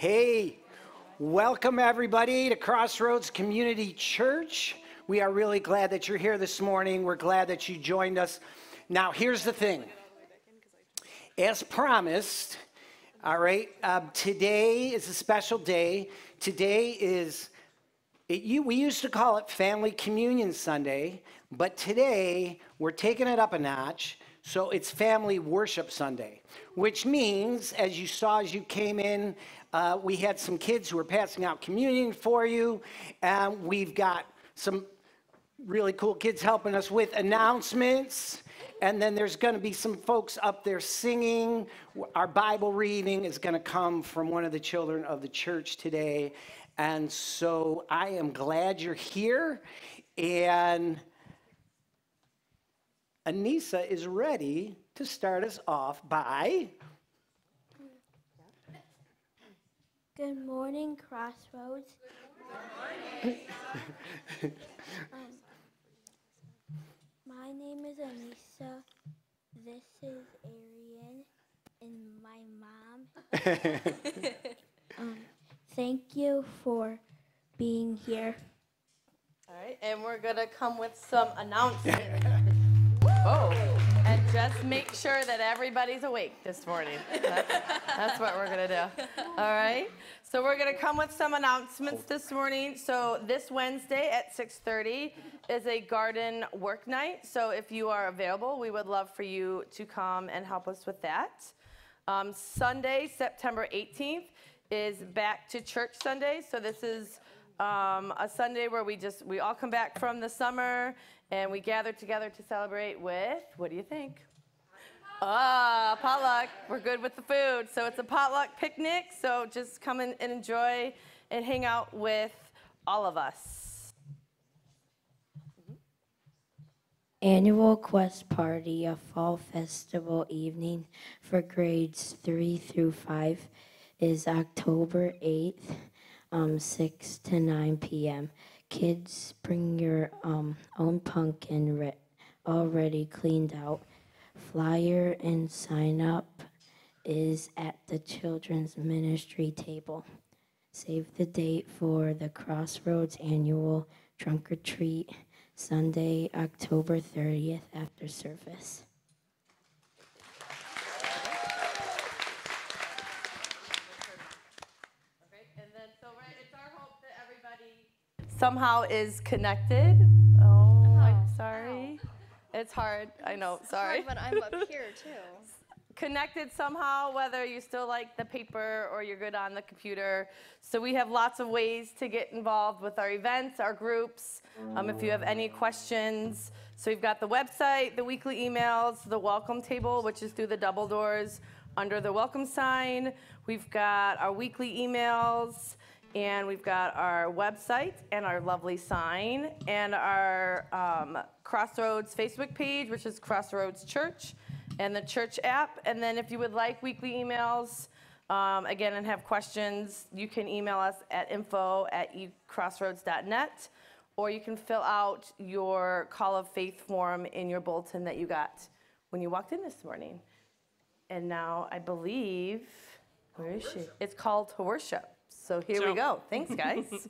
Hey, welcome everybody to Crossroads Community Church. We are really glad that you're here this morning. We're glad that you joined us. Now, here's the thing. As promised, all right, um, today is a special day. Today is, it, you, we used to call it Family Communion Sunday, but today we're taking it up a notch. So it's Family Worship Sunday, which means, as you saw as you came in, uh, we had some kids who were passing out communion for you. And we've got some really cool kids helping us with announcements. And then there's going to be some folks up there singing. Our Bible reading is going to come from one of the children of the church today. And so I am glad you're here. And Anissa is ready to start us off by. Good morning, Crossroads. Good morning. um, my name is Anissa. This is Arian and my mom. um, thank you for being here. All right, and we're going to come with some announcements. Oh, and just make sure that everybody's awake this morning. That's, that's what we're going to do. All right. So we're going to come with some announcements this morning. So this Wednesday at 6:30 is a garden work night. So if you are available, we would love for you to come and help us with that. Um, Sunday, September 18th, is back to church Sunday. So this is um, a Sunday where we just we all come back from the summer and we gather together to celebrate with, what do you think? Ah, potluck. We're good with the food. So it's a potluck picnic. So just come and enjoy and hang out with all of us. Annual Quest Party, a fall festival evening for grades 3 through 5, is October 8th, um, 6 to 9 p.m. Kids, bring your um, own pumpkin re- already cleaned out. Flyer and sign up is at the children's ministry table. Save the date for the Crossroads annual trunk or treat Sunday, October 30th after service. Somehow is connected. Oh, I'm sorry. It's hard. I know. Sorry. but I'm up here too. Connected somehow, whether you still like the paper or you're good on the computer. So we have lots of ways to get involved with our events, our groups. Um, if you have any questions, so we've got the website, the weekly emails, the welcome table, which is through the double doors under the welcome sign. We've got our weekly emails. And we've got our website and our lovely sign and our um, Crossroads Facebook page, which is Crossroads Church, and the church app. And then if you would like weekly emails, um, again, and have questions, you can email us at info at crossroads.net, or you can fill out your call of faith form in your bulletin that you got when you walked in this morning. And now I believe, where is she? It's called to worship. So here we go. Thanks, guys.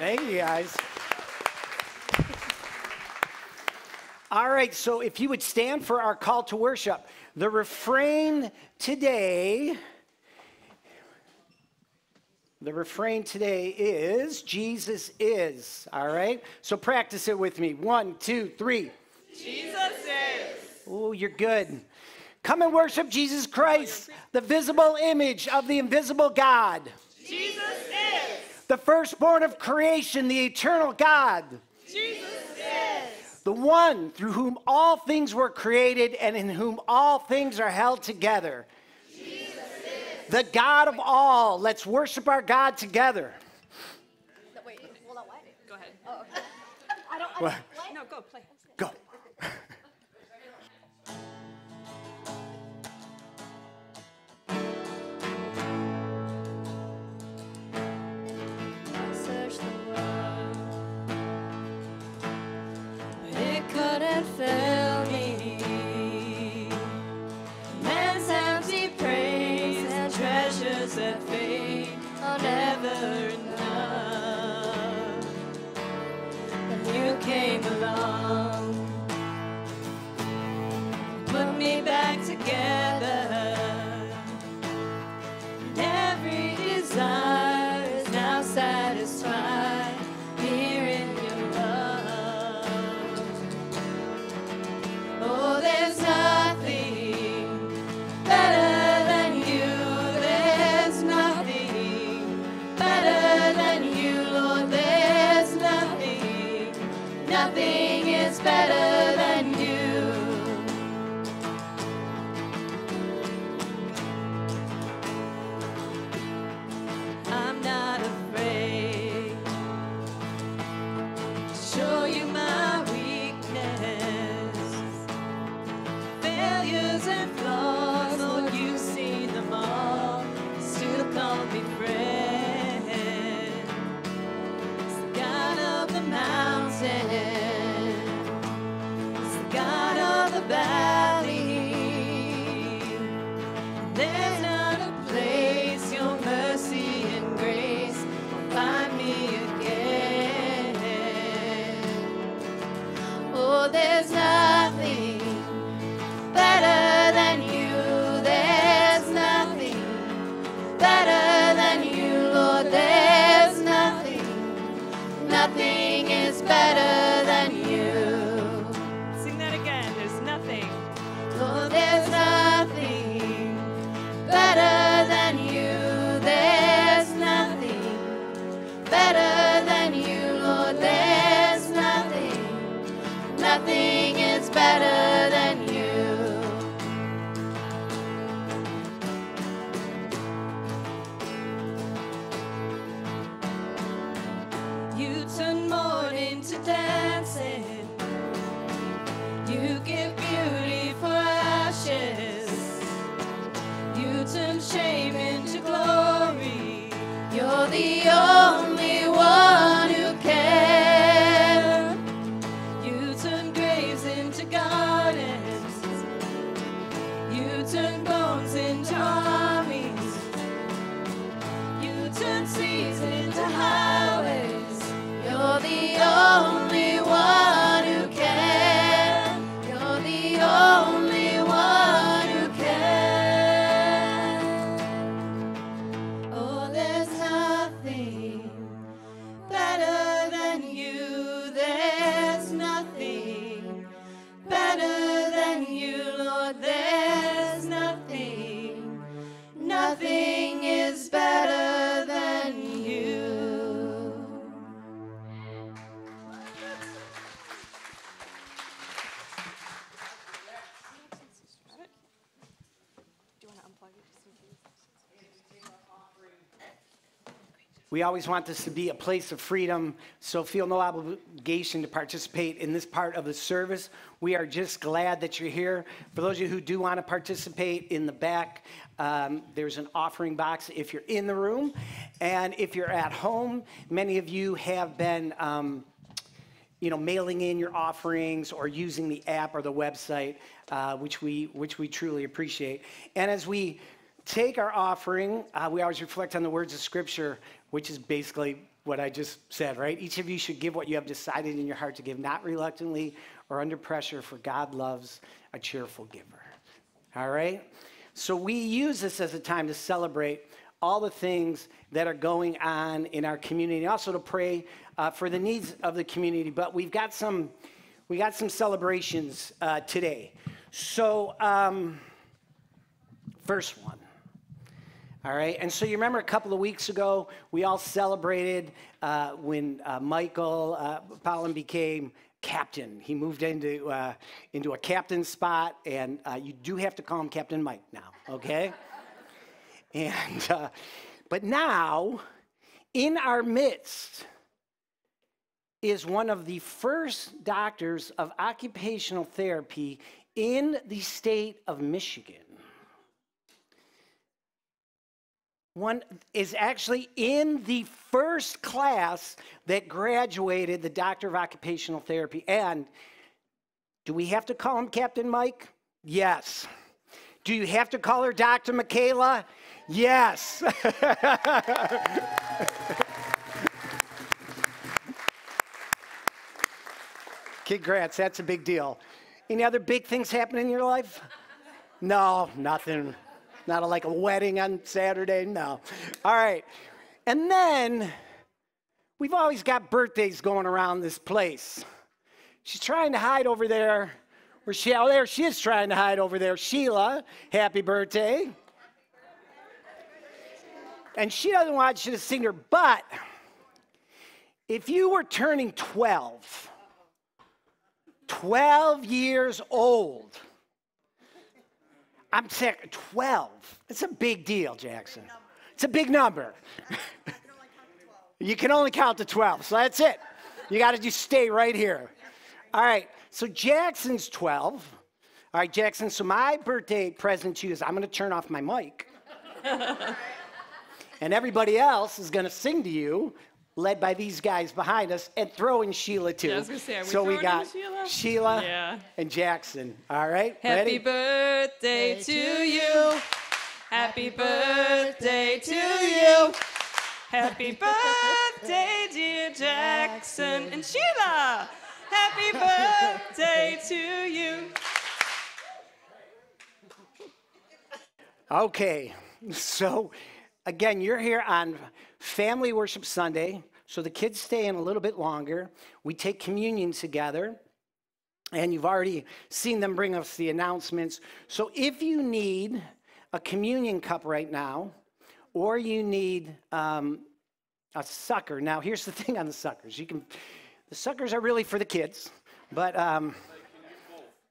Thank you, guys. All right, so if you would stand for our call to worship, the refrain today. The refrain today is Jesus is. All right? So practice it with me. One, two, three. Jesus is. Oh, you're good. Come and worship Jesus Christ, the visible image of the invisible God. Jesus is. The firstborn of creation, the eternal God. Jesus is. The one through whom all things were created and in whom all things are held together. Jesus is. The God of all. Let's worship our God together. Wait, hold on, what? Go ahead. Oh, okay. I don't, I don't, better We always want this to be a place of freedom, so feel no obligation to participate in this part of the service. We are just glad that you're here. For those of you who do want to participate in the back, um, there's an offering box if you're in the room. And if you're at home, many of you have been. Um, you know, mailing in your offerings or using the app or the website, uh, which we which we truly appreciate. And as we take our offering, uh, we always reflect on the words of Scripture, which is basically what I just said, right? Each of you should give what you have decided in your heart to give, not reluctantly or under pressure, for God loves a cheerful giver. All right? So we use this as a time to celebrate all the things that are going on in our community, also to pray uh, for the needs of the community. But we've got some, we got some celebrations uh, today. So, um, first one. All right, and so you remember a couple of weeks ago, we all celebrated uh, when uh, Michael uh, Pollan became captain. He moved into, uh, into a captain spot, and uh, you do have to call him Captain Mike now, okay? and, uh, but now, in our midst, is one of the first doctors of occupational therapy in the state of Michigan. One is actually in the first class that graduated the Doctor of Occupational Therapy. And do we have to call him Captain Mike? Yes. Do you have to call her Dr. Michaela? Yes. Congrats, that's a big deal. Any other big things happen in your life? No, nothing. Not a, like a wedding on Saturday, no. All right. And then we've always got birthdays going around this place. She's trying to hide over there. Where she? Oh, there she is trying to hide over there. Sheila, happy birthday. And she doesn't want you to sing her, but if you were turning 12, 12 years old, I'm sick. 12. It's a big deal, Jackson. It's a big number. you can only count to 12. So that's it. You got to just stay right here. All right. So Jackson's 12. All right, Jackson. So my birthday present to you is I'm going to turn off my mic. and everybody else is going to sing to you, led by these guys behind us, and throw in Sheila too. Yeah, I was gonna say, are we so we throwing got Sheila? Sheila Yeah. and Jackson. All right, Happy ready? birthday to you. Happy birthday to you. Happy birthday, dear Jackson and Sheila. Happy birthday to you. Okay, so again, you're here on Family Worship Sunday, so the kids stay in a little bit longer. We take communion together, and you've already seen them bring us the announcements. So if you need a communion cup right now, or you need um, a sucker, now here's the thing on the suckers: you can, the suckers are really for the kids, but. Um,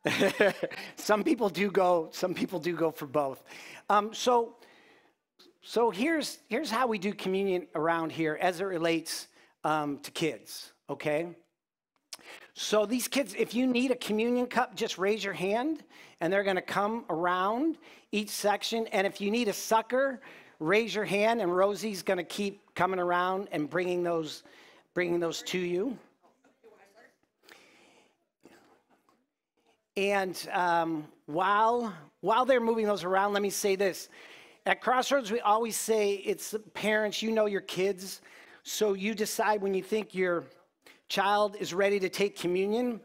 some people do go some people do go for both um, so so here's here's how we do communion around here as it relates um, to kids okay? So these kids if you need a communion cup just raise your hand and they're going to come around each section. And if you need a sucker raise your hand and rosie's going to keep coming around and bringing those bringing those to you. And um, while while they're moving those around, let me say this: at Crossroads, we always say it's parents. You know your kids, so you decide when you think your child is ready to take communion.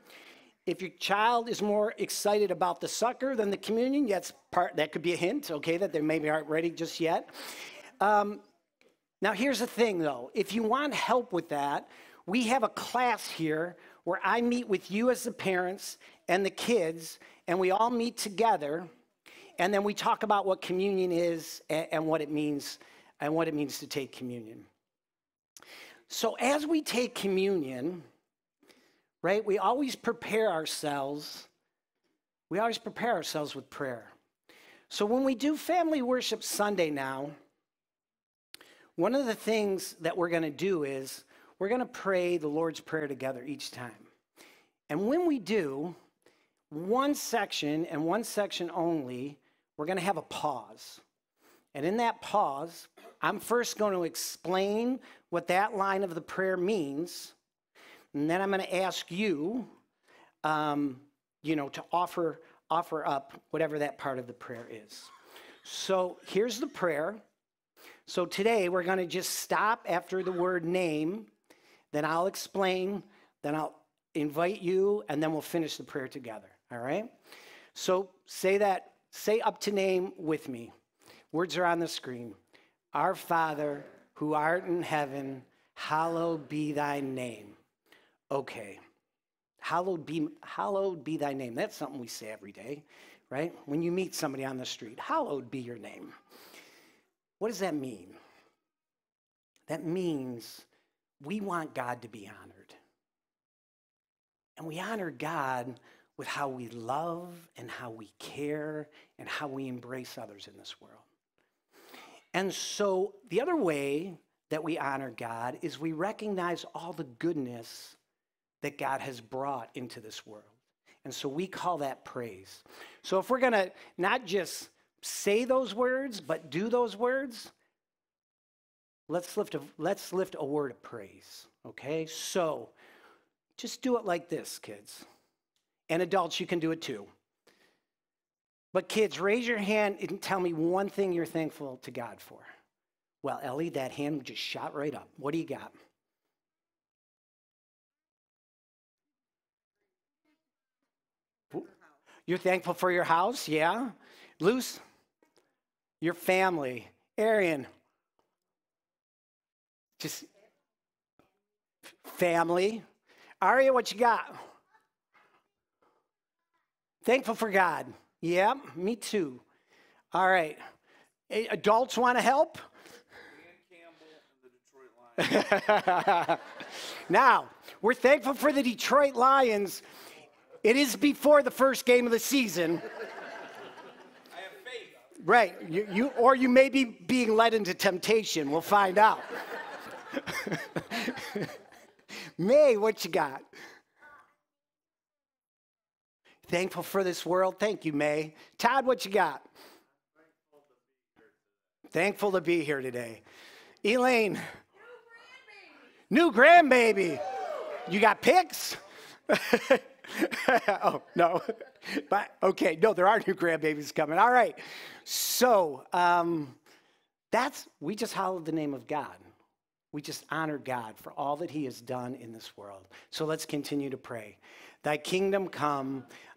If your child is more excited about the sucker than the communion, that's part. That could be a hint, okay, that they maybe aren't ready just yet. Um, now, here's the thing, though: if you want help with that, we have a class here where I meet with you as the parents and the kids, and we all meet together, and then we talk about what communion is and, and what it means and what it means to take communion. So as we take communion, right, we always prepare ourselves. We always prepare ourselves with prayer. So when we do family worship Sunday now, one of the things that we're going to do is we're going to pray the Lord's Prayer together each time. And when we do, one section and one section only, we're going to have a pause. And in that pause, I'm first going to explain what that line of the prayer means. And then I'm going to ask you, um, you know, to offer, offer up whatever that part of the prayer is. So here's the prayer. So today we're going to just stop after the word name. Then I'll explain. Then I'll invite you, and then we'll finish the prayer together. All right? So say that, say up to name with me. Words are on the screen. Our Father, who art in heaven, hallowed be thy name. Okay. Hallowed be, hallowed be thy name. That's something we say every day, right? When you meet somebody on the street, hallowed be your name. What does that mean? That means we want God to be honored. And we honor God with how we love and how we care and how we embrace others in this world. And so the other way that we honor God is we recognize all the goodness that God has brought into this world. And so we call that praise. So if we're going to not just say those words, but do those words, let's lift a, let's lift a word of praise. Okay? So just do it like this, kids. And adults, you can do it too. But kids, raise your hand and tell me one thing you're thankful to God for. Well, Ellie, that hand just shot right up. What do you got? You're thankful for your house? Yeah? Luce? Your family. Arian? Just family. Aria, what you got? Thankful for God. Yeah, me too. All right. Adults want to help? now, we're thankful for the Detroit Lions. It is before the first game of the season. Right. You, you, or you may be being led into temptation. We'll find out. May, what you got? Thankful for this world. Thank you, May. Todd, what you got? Thankful to be here today. Elaine. New grandbaby. New grandbaby. You got pics? oh, no. But okay, no, there are new grandbabies coming. All right. So um, that's, we just hallowed the name of God. We just honor God for all that He has done in this world. So let's continue to pray. Thy kingdom come,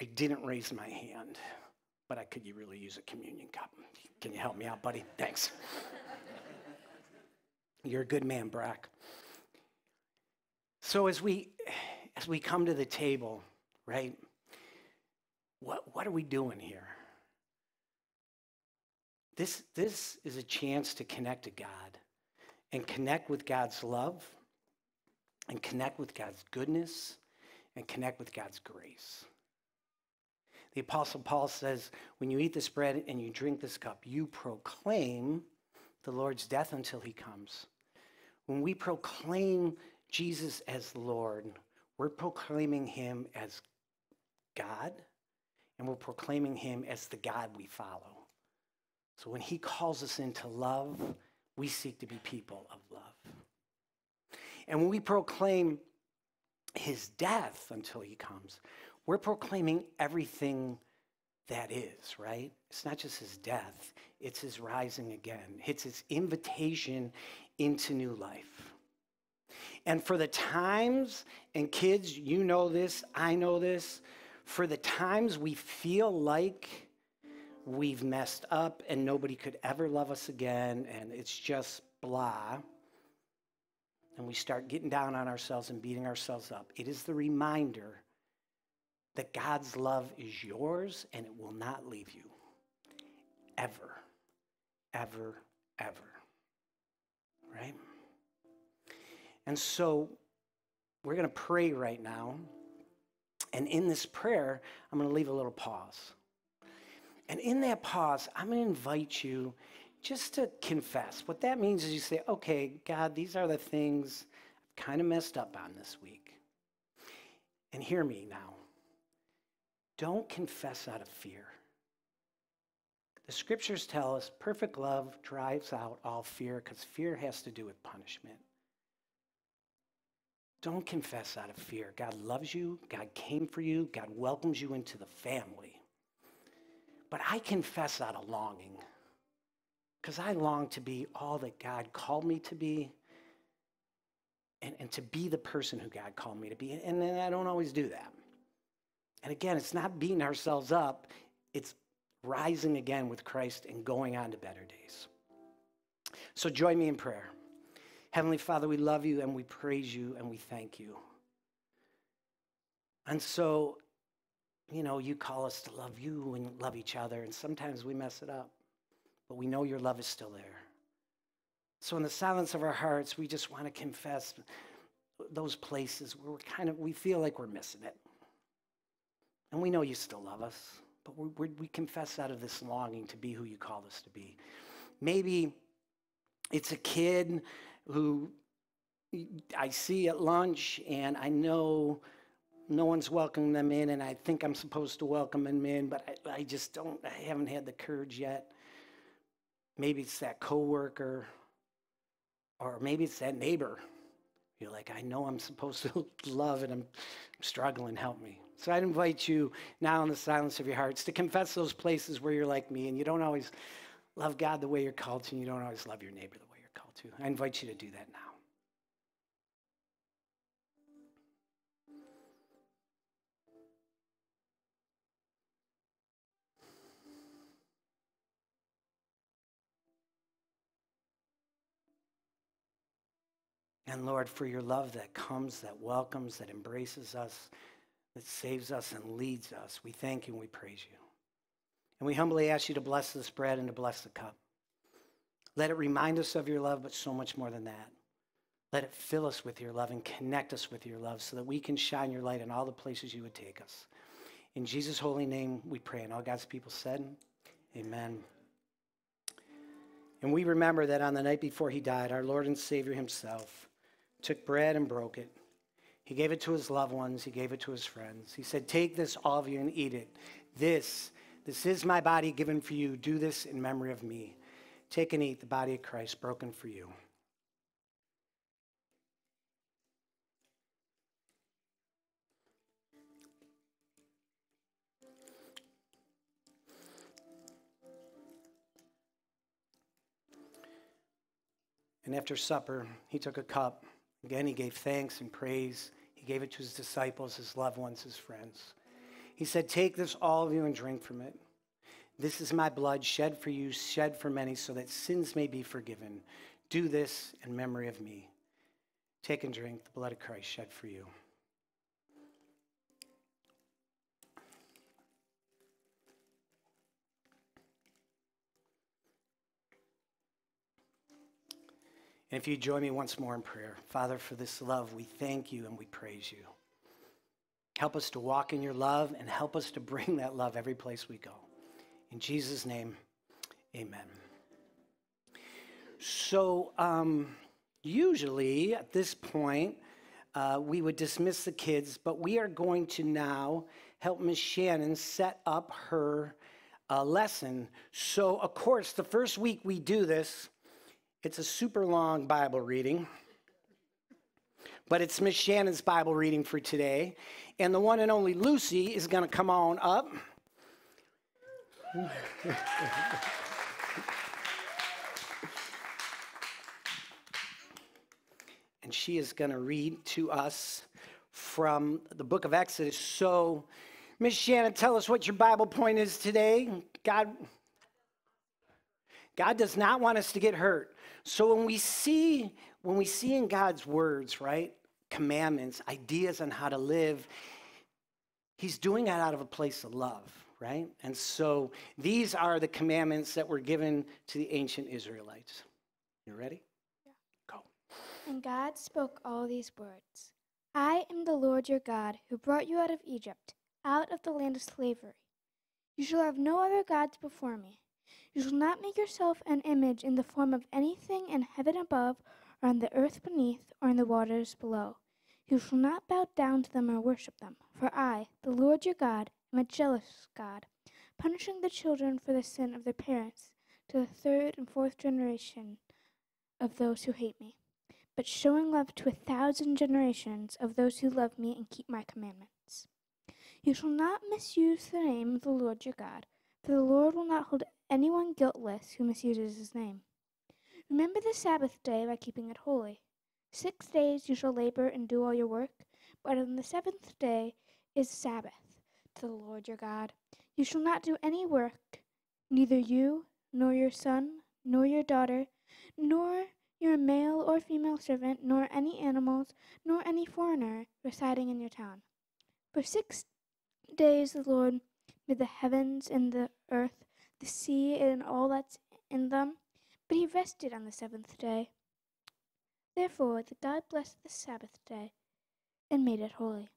I didn't raise my hand, but I could you really use a communion cup. Can you help me out, buddy? Thanks. You're a good man, Brock. So as we as we come to the table, right? What what are we doing here? This, this is a chance to connect to God and connect with God's love and connect with God's goodness and connect with God's grace. The Apostle Paul says, when you eat this bread and you drink this cup, you proclaim the Lord's death until he comes. When we proclaim Jesus as Lord, we're proclaiming him as God and we're proclaiming him as the God we follow. So when he calls us into love, we seek to be people of love. And when we proclaim his death until he comes, we're proclaiming everything that is, right? It's not just his death, it's his rising again. It's his invitation into new life. And for the times, and kids, you know this, I know this, for the times we feel like we've messed up and nobody could ever love us again and it's just blah, and we start getting down on ourselves and beating ourselves up, it is the reminder that God's love is yours and it will not leave you. Ever, ever, ever. Right? And so we're going to pray right now. And in this prayer, I'm going to leave a little pause. And in that pause, I'm going to invite you just to confess. What that means is you say, okay, God, these are the things I've kind of messed up on this week. And hear me now. Don't confess out of fear. The scriptures tell us perfect love drives out all fear because fear has to do with punishment. Don't confess out of fear. God loves you. God came for you. God welcomes you into the family. But I confess out of longing because I long to be all that God called me to be and, and to be the person who God called me to be. And, and I don't always do that. And again, it's not beating ourselves up, it's rising again with Christ and going on to better days. So join me in prayer. Heavenly Father, we love you and we praise you and we thank you. And so you know, you call us to love you and love each other, and sometimes we mess it up, but we know your love is still there. So, in the silence of our hearts, we just want to confess those places where we're kind of, we feel like we're missing it. And we know you still love us, but we we confess out of this longing to be who you called us to be. Maybe it's a kid who I see at lunch, and I know no one's welcoming them in, and I think I'm supposed to welcome them in, but I, I just don't, I haven't had the courage yet. Maybe it's that coworker, or maybe it's that neighbor. You're like, I know I'm supposed to love and I'm struggling, help me. So I'd invite you now in the silence of your hearts to confess those places where you're like me and you don't always love God the way you're called to, and you don't always love your neighbor the way you're called to. I invite you to do that now. And Lord, for your love that comes, that welcomes, that embraces us, that saves us and leads us, we thank you and we praise you. And we humbly ask you to bless this bread and to bless the cup. Let it remind us of your love, but so much more than that. Let it fill us with your love and connect us with your love so that we can shine your light in all the places you would take us. In Jesus' holy name, we pray. And all God's people said, Amen. And we remember that on the night before he died, our Lord and Savior himself took bread and broke it. He gave it to his loved ones, he gave it to his friends. He said, Take this, all of you, and eat it. This, this is my body given for you. Do this in memory of me. Take and eat the body of Christ broken for you. And after supper, he took a cup. Again, he gave thanks and praise. He gave it to his disciples, his loved ones, his friends. He said, Take this, all of you, and drink from it. This is my blood shed for you, shed for many, so that sins may be forgiven. Do this in memory of me. Take and drink the blood of Christ shed for you. And if you join me once more in prayer, Father, for this love, we thank you and we praise you. Help us to walk in your love and help us to bring that love every place we go. In Jesus' name, amen. So, um, usually at this point, uh, we would dismiss the kids, but we are going to now help Miss Shannon set up her uh, lesson. So, of course, the first week we do this, it's a super long Bible reading, but it's Miss Shannon's Bible reading for today. And the one and only Lucy is going to come on up. and she is going to read to us from the book of Exodus. So, Miss Shannon, tell us what your Bible point is today. God, God does not want us to get hurt. So when we see when we see in God's words, right, commandments, ideas on how to live, he's doing that out of a place of love, right? And so these are the commandments that were given to the ancient Israelites. You ready? Yeah. Go. And God spoke all these words I am the Lord your God, who brought you out of Egypt, out of the land of slavery. You shall have no other gods before me. You shall not make yourself an image in the form of anything in heaven above, or on the earth beneath, or in the waters below. You shall not bow down to them or worship them. For I, the Lord your God, am a jealous God, punishing the children for the sin of their parents to the third and fourth generation of those who hate me, but showing love to a thousand generations of those who love me and keep my commandments. You shall not misuse the name of the Lord your God, for the Lord will not hold anyone guiltless who misuses his name. Remember the Sabbath day by keeping it holy. Six days you shall labor and do all your work, but on the seventh day is Sabbath to the Lord your God. You shall not do any work, neither you, nor your son, nor your daughter, nor your male or female servant, nor any animals, nor any foreigner residing in your town. For six days the Lord made the heavens and the earth, the sea and all that's in them, but he rested on the seventh day. Therefore the God blessed the Sabbath day and made it holy.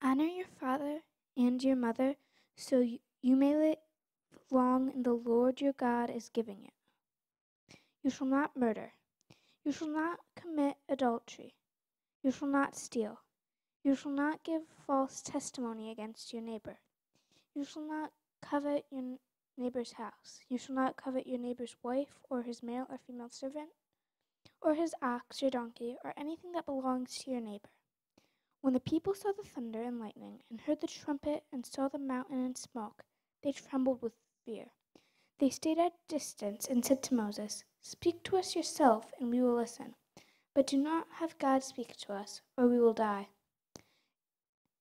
Honor your father and your mother, so you, may live long in the Lord your God is giving you. You shall not murder. You shall not commit adultery. You shall not steal. You shall not give false testimony against your neighbor. You shall not covet your neighbor's house. You shall not covet your neighbor's wife, or his male or female servant, or his ox or donkey, or anything that belongs to your neighbor. When the people saw the thunder and lightning, and heard the trumpet, and saw the mountain and smoke, they trembled with fear. They stayed at a distance and said to Moses, Speak to us yourself, and we will listen. But do not have God speak to us, or we will die.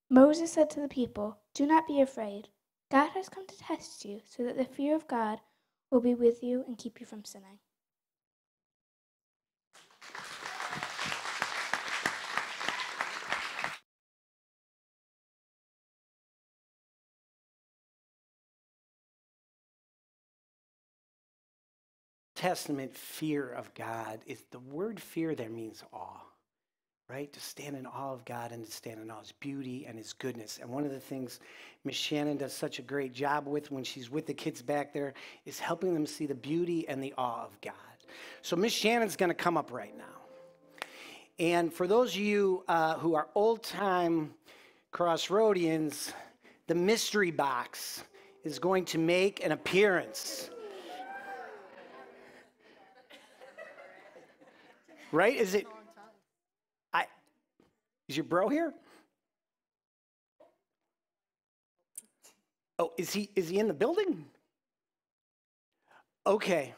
Moses said to the people, Do not be afraid. God has come to test you, so that the fear of God will be with you and keep you from sinning. Testament fear of God is the word fear there means awe, right? To stand in awe of God and to stand in awe of his beauty and his goodness. And one of the things Miss Shannon does such a great job with when she's with the kids back there is helping them see the beauty and the awe of God. So Miss Shannon's going to come up right now. And for those of you uh, who are old time Crossroadians, the mystery box is going to make an appearance. Right? Is it? Is your bro here? Oh, is he? Is he in the building? Okay.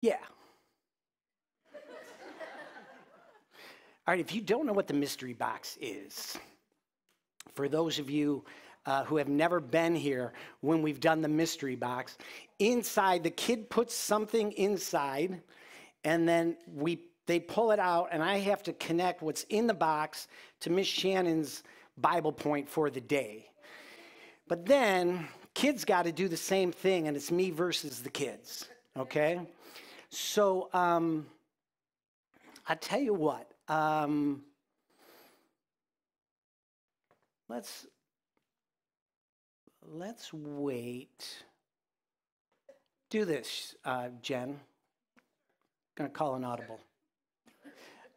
Yeah. All right, if you don't know what the mystery box is, for those of you uh, who have never been here when we've done the mystery box, inside the kid puts something inside, and then we they pull it out, and I have to connect what's in the box to Miss Shannon's Bible point for the day. But then kids got to do the same thing, and it's me versus the kids. Okay, so um, I tell you what. Um, let's let's wait. Do this, uh, Jen. Going to call an audible.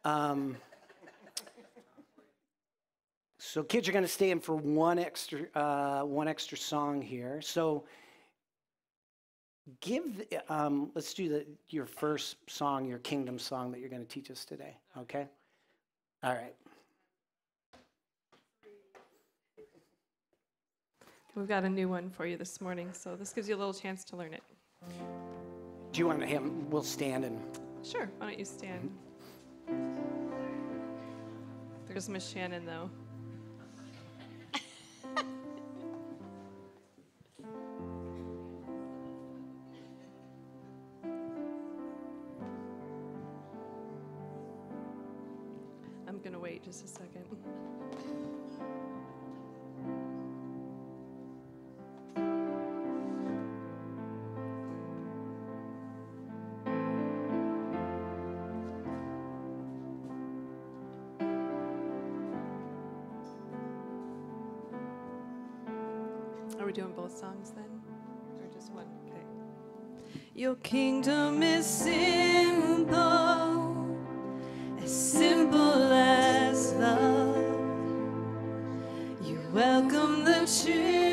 Um, so kids are going to stay in for one extra uh, one extra song here. So give um, let's do the, your first song, your kingdom song that you're going to teach us today. Okay. All right. We've got a new one for you this morning, so this gives you a little chance to learn it. Do you want to him? We'll stand and. Sure, why don't you stand? There's Miss Shannon, though. I'm gonna wait just a second. Are we doing both songs then? Or just one? Okay. Your kingdom is simple, as simple as love. You welcome the children,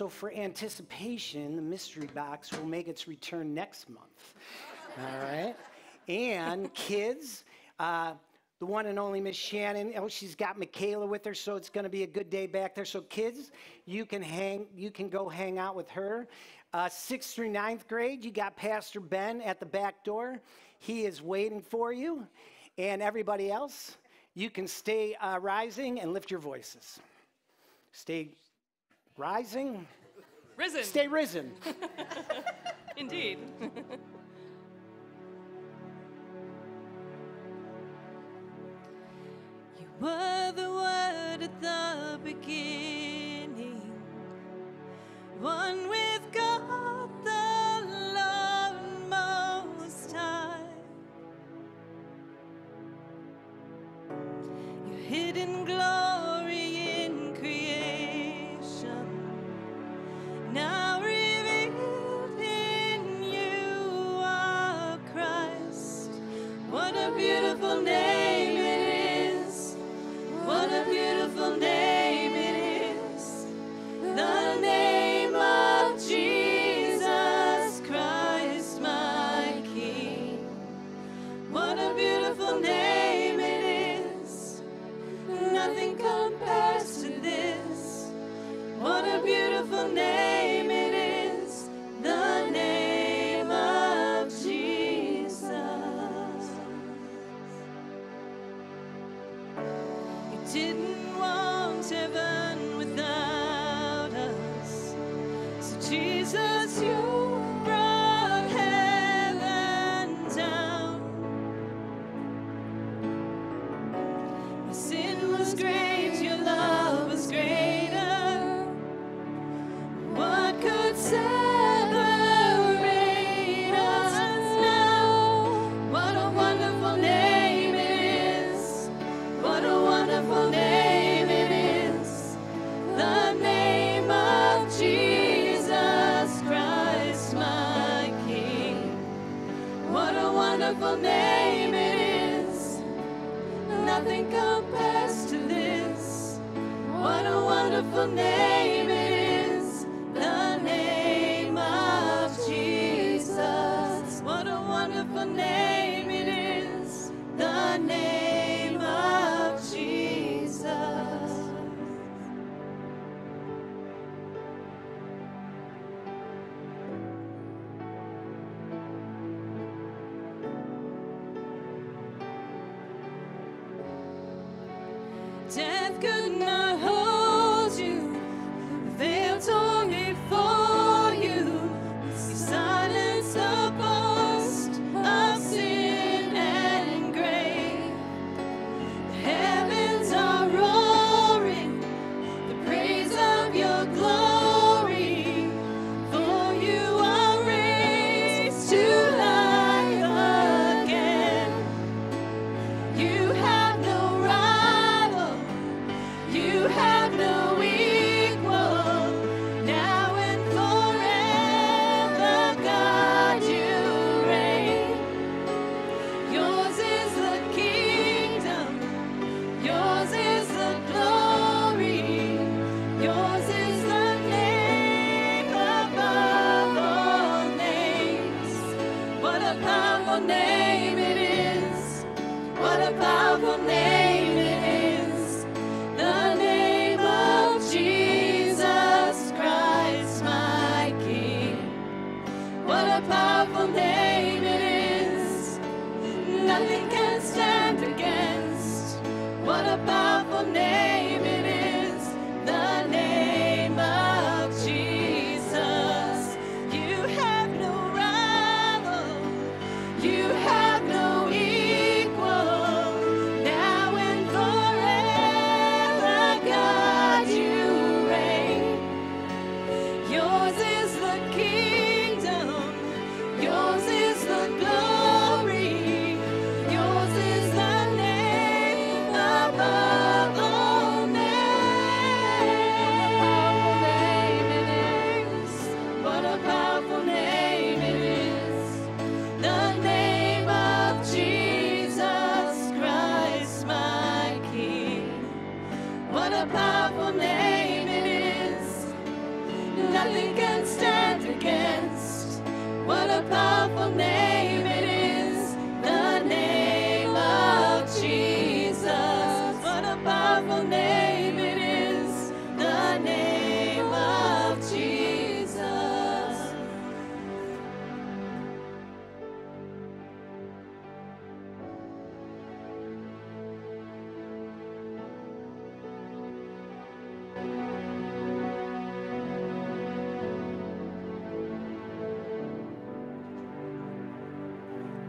So for anticipation, the mystery box will make its return next month. All right? And kids, uh, the one and only Miss Shannon. Oh, she's got Michaela with her, so it's going to be a good day back there. So kids, you can hang, you can go hang out with her. Uh, sixth through ninth grade, you got Pastor Ben at the back door. He is waiting for you, and everybody else, you can stay uh, rising and lift your voices. Stay Rising? Risen. Stay risen. Indeed. you were the word at the beginning, one with God the Lord Most High. Your hidden glory.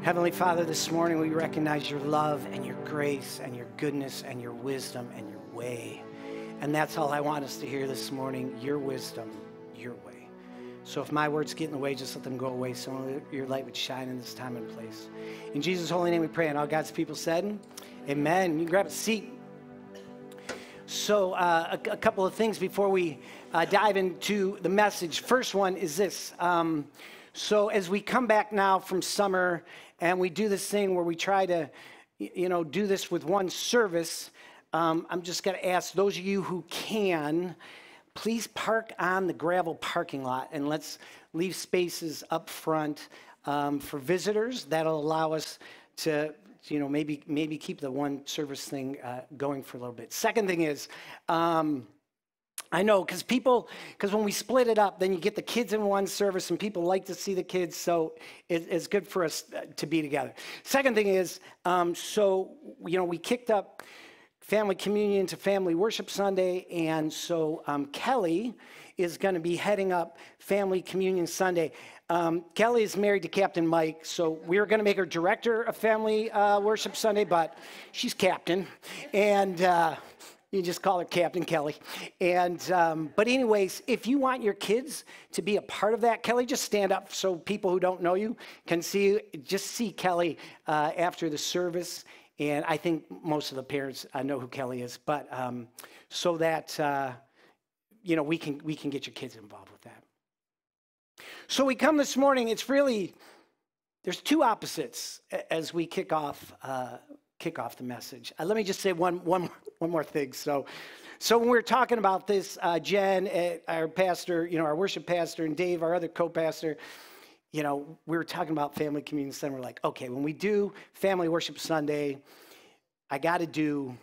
Heavenly Father, this morning we recognize your love and your grace and your goodness and your wisdom and your way. And that's all I want us to hear this morning your wisdom, your way. So if my words get in the way, just let them go away so your light would shine in this time and place. In Jesus' holy name we pray. And all God's people said, Amen. You grab a seat. So, uh, a, a couple of things before we uh, dive into the message. First one is this. Um, so, as we come back now from summer and we do this thing where we try to, you know, do this with one service, um, I'm just going to ask those of you who can, please park on the gravel parking lot and let's leave spaces up front um, for visitors. That'll allow us to you know maybe maybe keep the one service thing uh, going for a little bit second thing is um, I know, because people, because when we split it up, then you get the kids in one service, and people like to see the kids, so it, it's good for us uh, to be together. Second thing is, um, so, you know, we kicked up family communion to family worship Sunday, and so um, Kelly is going to be heading up family communion Sunday. Um, Kelly is married to Captain Mike, so we were going to make her director of family uh, worship Sunday, but she's captain, and. Uh, you just call her Captain Kelly. And, um, but, anyways, if you want your kids to be a part of that, Kelly, just stand up so people who don't know you can see you. Just see Kelly uh, after the service. And I think most of the parents uh, know who Kelly is, but um, so that, uh, you know, we can, we can get your kids involved with that. So we come this morning, it's really, there's two opposites as we kick off uh, kick off the message. Uh, let me just say one, one, one more thing. So, so when we were talking about this, uh, Jen, uh, our pastor, you know, our worship pastor, and Dave, our other co-pastor, you know, we were talking about family communion Sunday. We're like, okay, when we do family worship Sunday, I got to do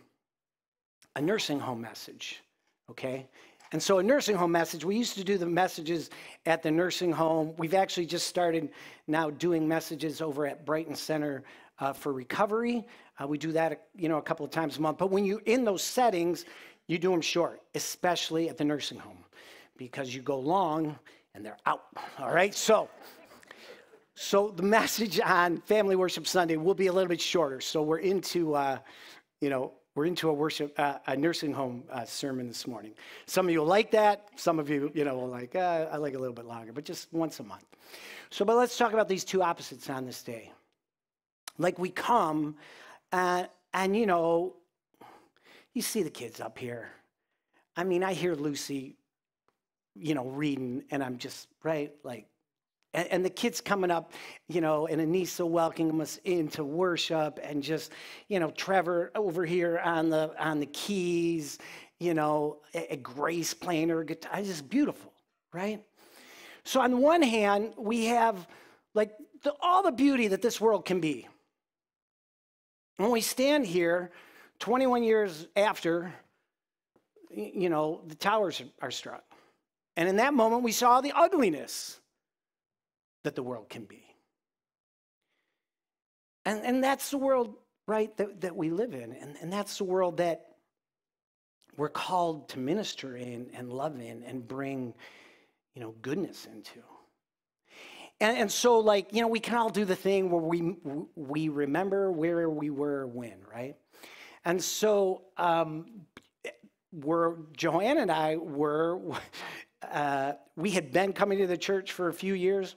a nursing home message, okay? And so, a nursing home message, we used to do the messages at the nursing home. We've actually just started now doing messages over at Brighton Center uh, for Recovery. Uh, we do that, you know, a couple of times a month. But when you're in those settings, you do them short, especially at the nursing home, because you go long and they're out. All right, so. So the message on Family Worship Sunday will be a little bit shorter. So we're into, uh, you know, we're into a worship, uh, a nursing home uh, sermon this morning. Some of you will like that. Some of you, you know, will like, uh, I like a little bit longer, but just once a month. So, but let's talk about these two opposites on this day. Like we come, uh, and you know, you see the kids up here. I mean, I hear Lucy, you know, reading, and I'm just right, like and, and the kids coming up, you know, and Anissa welcoming us into worship, and just, you know, Trevor over here on the on the keys, you know, a, a Grace playing her guitar, it's just beautiful, right? So on the one hand, we have like the, all the beauty that this world can be. When we stand here 21 years after, you know, the towers are struck. And in that moment, we saw the ugliness that the world can be. And, and that's the world, right, that, that we live in. And, and that's the world that we're called to minister in and love in and bring, you know, goodness into. And, and so, like, you know, we can all do the thing where we, we remember where we were when, right? And so, um, where Joanne and I were, uh, we had been coming to the church for a few years,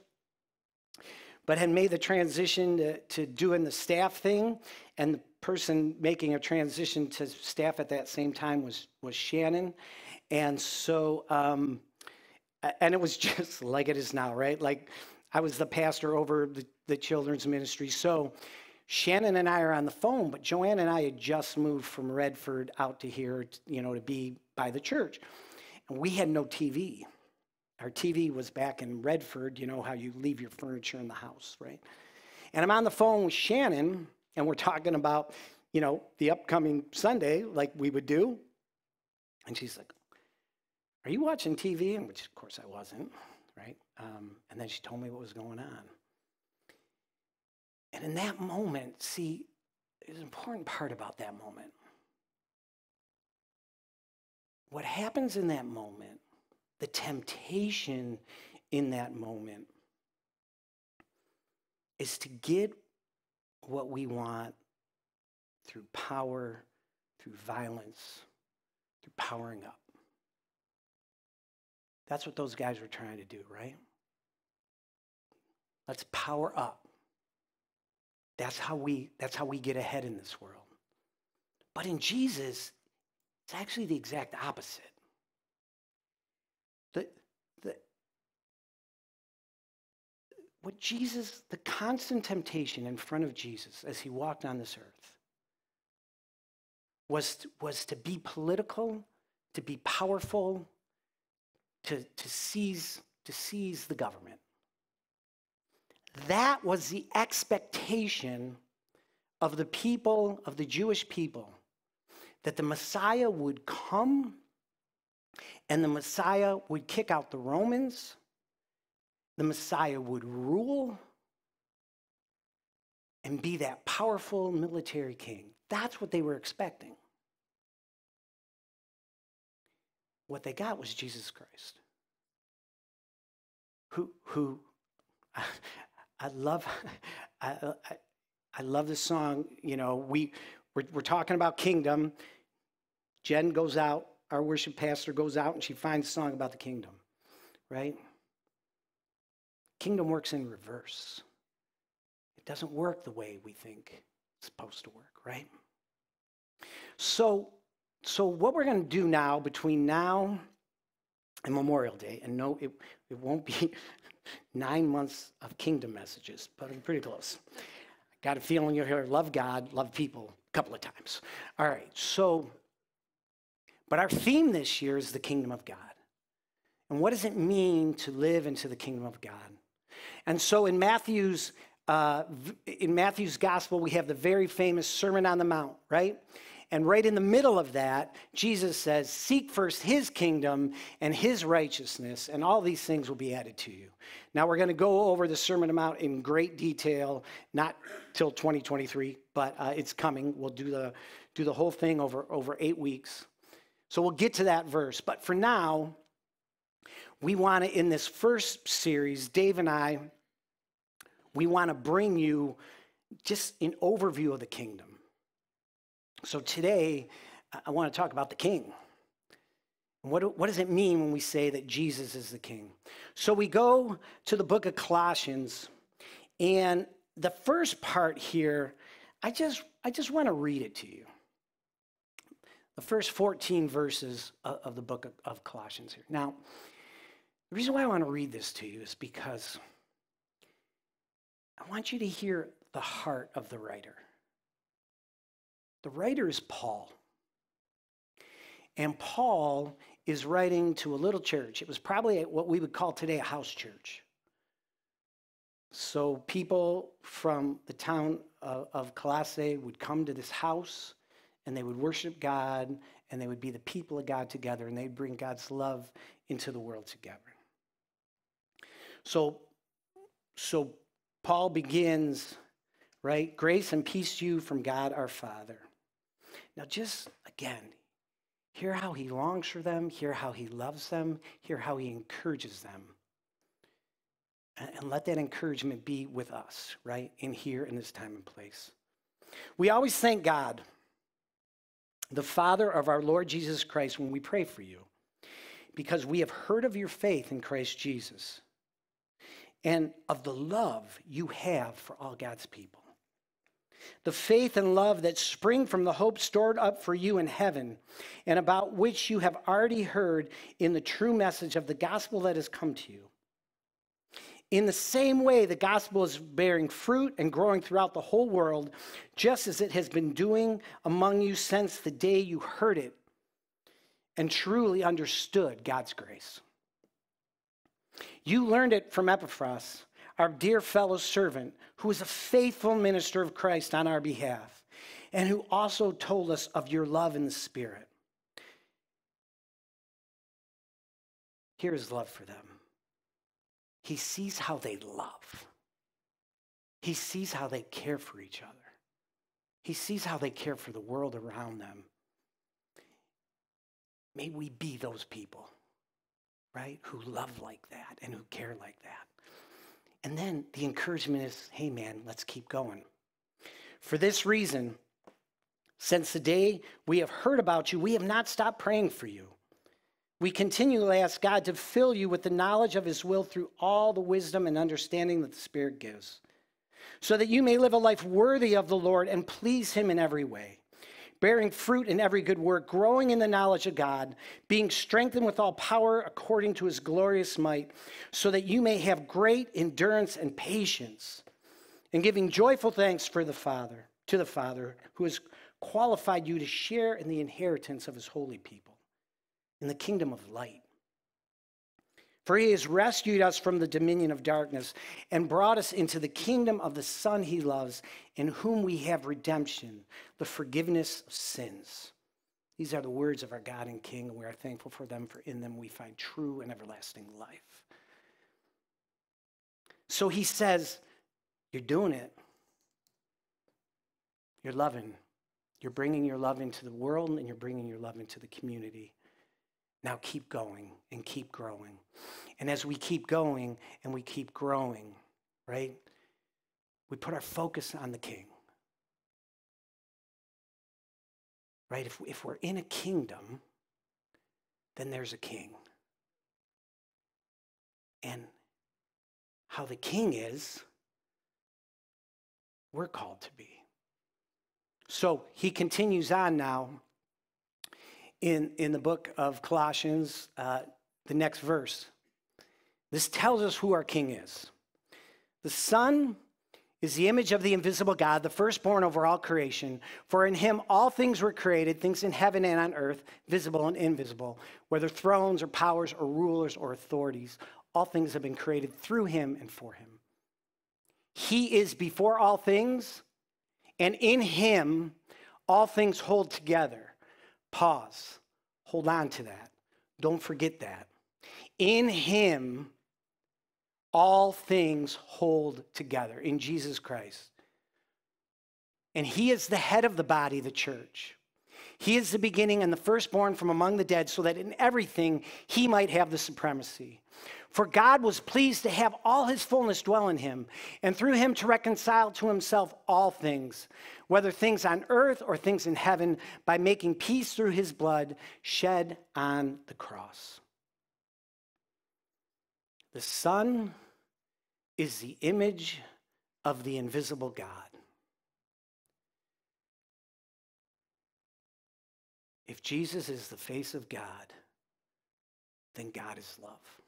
but had made the transition to, to doing the staff thing. And the person making a transition to staff at that same time was, was Shannon. And so, um, and it was just like it is now, right? Like I was the pastor over the, the children's ministry. So Shannon and I are on the phone, but Joanne and I had just moved from Redford out to here, you know, to be by the church. And we had no TV. Our TV was back in Redford, you know how you leave your furniture in the house, right? And I'm on the phone with Shannon, and we're talking about, you know, the upcoming Sunday, like we would do. And she's like, Are you watching TV? And which, of course, I wasn't, right? Um, and then she told me what was going on. And in that moment, see, there's an important part about that moment. What happens in that moment the temptation in that moment is to get what we want through power, through violence, through powering up. That's what those guys were trying to do, right? Let's power up. That's how we that's how we get ahead in this world. But in Jesus, it's actually the exact opposite. The, the, what Jesus, the constant temptation in front of Jesus as he walked on this earth was, was to be political, to be powerful, to, to, seize, to seize the government. That was the expectation of the people, of the Jewish people, that the Messiah would come and the Messiah would kick out the Romans the Messiah would rule and be that powerful military king. That's what they were expecting. What they got was Jesus Christ. Who, who I, love, I, I, I love this song. You know, we, we're, we're talking about kingdom. Jen goes out, our worship pastor goes out, and she finds a song about the kingdom, right? Kingdom works in reverse. It doesn't work the way we think it's supposed to work, right? So, so what we're going to do now between now and Memorial Day, and no, it, it won't be nine months of kingdom messages, but I'm pretty close. Got a feeling you'll hear love God, love people a couple of times. All right, so, but our theme this year is the kingdom of God. And what does it mean to live into the kingdom of God? And so in Matthew's uh, in Matthew's gospel, we have the very famous Sermon on the Mount, right? And right in the middle of that, Jesus says, Seek first his kingdom and his righteousness, and all these things will be added to you. Now, we're going to go over the Sermon on the Mount in great detail, not till 2023, but uh, it's coming. We'll do the, do the whole thing over, over eight weeks. So we'll get to that verse. But for now, we want to, in this first series, Dave and I, we want to bring you just an overview of the kingdom. So today, I want to talk about the king. What, what does it mean when we say that Jesus is the king? So we go to the book of Colossians, and the first part here, I just, I just want to read it to you. The first 14 verses of, the book of Colossians here. Now, the reason why I want to read this to you is because I want you to hear the heart of the writer. The writer is Paul. And Paul is writing to a little church. It was probably what we would call today a house church. So people from the town of, Colossae would come to this house and they would worship God and they would be the people of God together and they'd bring God's love into the world together. So, so Paul begins, right? Grace and peace to you from God our Father. Now, just again, hear how he longs for them, hear how he loves them, hear how he encourages them. And let that encouragement be with us, right? In here, in this time and place. We always thank God, the Father of our Lord Jesus Christ, when we pray for you, because we have heard of your faith in Christ Jesus and of the love you have for all God's people. The faith and love that spring from the hope stored up for you in heaven, and about which you have already heard in the true message of the gospel that has come to you. In the same way, the gospel is bearing fruit and growing throughout the whole world, just as it has been doing among you since the day you heard it and truly understood God's grace. You learned it from Epaphras, our dear fellow servant, who is a faithful minister of Christ on our behalf, and who also told us of your love in the Spirit. Here is love for them. He sees how they love. He sees how they care for each other. He sees how they care for the world around them. May we be those people right? Who love like that and who care like that. And then the encouragement is hey, man, let's keep going. For this reason, since the day we have heard about you, we have not stopped praying for you. We continually ask God to fill you with the knowledge of his will through all the wisdom and understanding that the Spirit gives, so that you may live a life worthy of the Lord and please him in every way bearing fruit in every good work, growing in the knowledge of God, being strengthened with all power according to his glorious might, so that you may have great endurance and patience, and giving joyful thanks for the Father, to the Father, who has qualified you to share in the inheritance of his holy people, in the kingdom of light. For he has rescued us from the dominion of darkness and brought us into the kingdom of the Son he loves, in whom we have redemption, the forgiveness of sins. These are the words of our God and King, and we are thankful for them, for in them we find true and everlasting life. So he says, You're doing it. You're loving. You're bringing your love into the world, and you're bringing your love into the community. Now keep going and keep growing. And as we keep going and we keep growing, right, we put our focus on the king. Right? If, if we're in a kingdom, then there's a king. And how the king is, we're called to be. So he continues on now in, in the book of Colossians, uh, the next verse. This tells us who our king is. The Son is the image of the invisible God, the firstborn over all creation. For in him all things were created, things in heaven and on earth, visible and invisible, whether thrones or powers or rulers or authorities. All things have been created through him and for him. He is before all things, and in him all things hold together. Pause. Hold on to that. Don't forget that. In him, all things hold together, in Jesus Christ. And he is the head of the body, the church. He is the beginning and the firstborn from among the dead, so that in everything he might have the supremacy. For God was pleased to have all his fullness dwell in him, and through him to reconcile to himself all things, whether things on earth or things in heaven, by making peace through his blood shed on the cross. The Son is the image of the invisible God. If Jesus is the face of God, then God is love.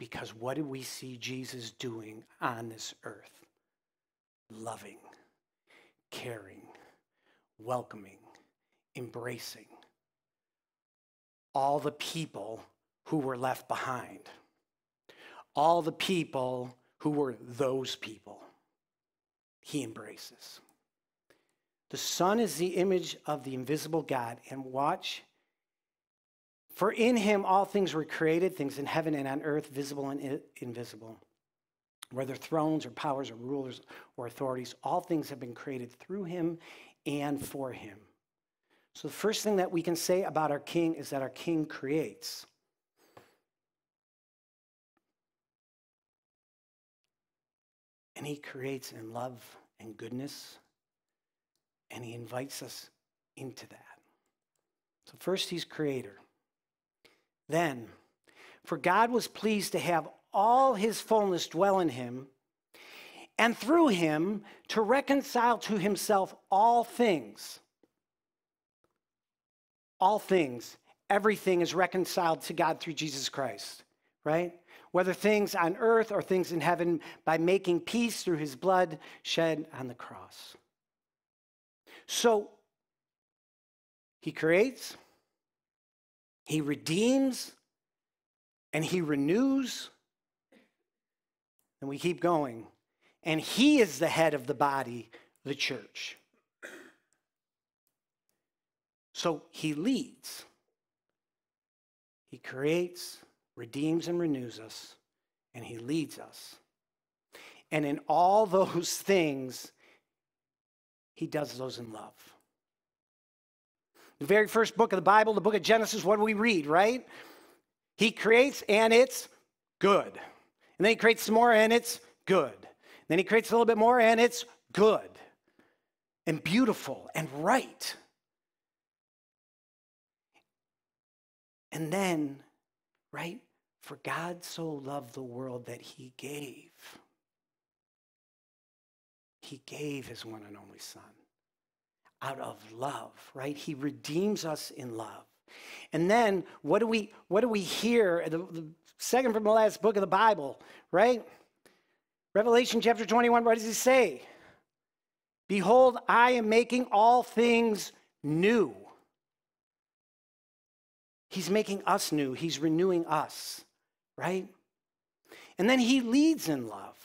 Because what do we see Jesus doing on this earth? Loving, caring, welcoming, embracing all the people who were left behind. all the people who were those people. He embraces. The Son is the image of the invisible God. And watch, for in him all things were created, things in heaven and on earth, visible and invisible. Whether thrones or powers or rulers or authorities, all things have been created through him and for him. So, the first thing that we can say about our king is that our king creates. And he creates in love and goodness, and he invites us into that. So, first, he's creator. Then, for God was pleased to have all his fullness dwell in him, and through him to reconcile to himself all things. All things, everything is reconciled to God through Jesus Christ, right? Whether things on earth or things in heaven, by making peace through his blood shed on the cross. So, he creates, he redeems, and he renews. And we keep going. And he is the head of the body, the church. So he leads. He creates, redeems, and renews us, and he leads us. And in all those things, he does those in love. The very first book of the Bible, the book of Genesis, what do we read, right? He creates and it's good. And then he creates some more and it's good. Then he creates a little bit more and it's good and beautiful and right. And then, right, for God so loved the world that he gave. He gave his one and only Son out of love, right? He redeems us in love. And then what do we what do we hear? The, the second from the last book of the Bible, right? Revelation chapter 21, what does he say? Behold, I am making all things new. He's making us new. He's renewing us, right? And then he leads in love.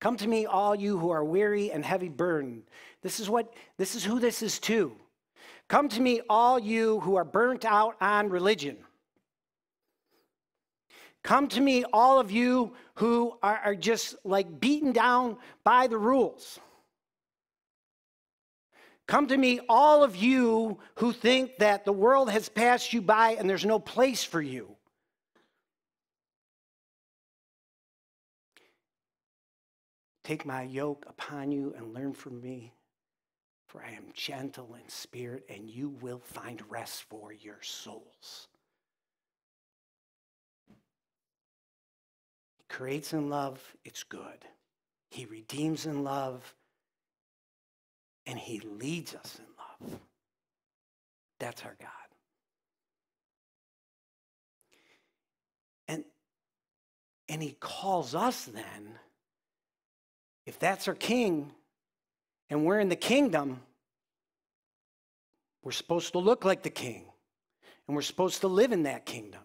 Come to me, all you who are weary and heavy burdened. This is what this is who this is to. Come to me, all you who are burnt out on religion. Come to me, all of you who are, are, just like beaten down by the rules. Come to me, all of you who think that the world has passed you by and there's no place for you. Take my yoke upon you and learn from me, for I am gentle in spirit, and you will find rest for your souls. He creates in love, it's good. He redeems in love, and He leads us in love. That's our God. And, and He calls us then, if that's our King, and we're in the kingdom, we're supposed to look like the king. And we're supposed to live in that kingdom.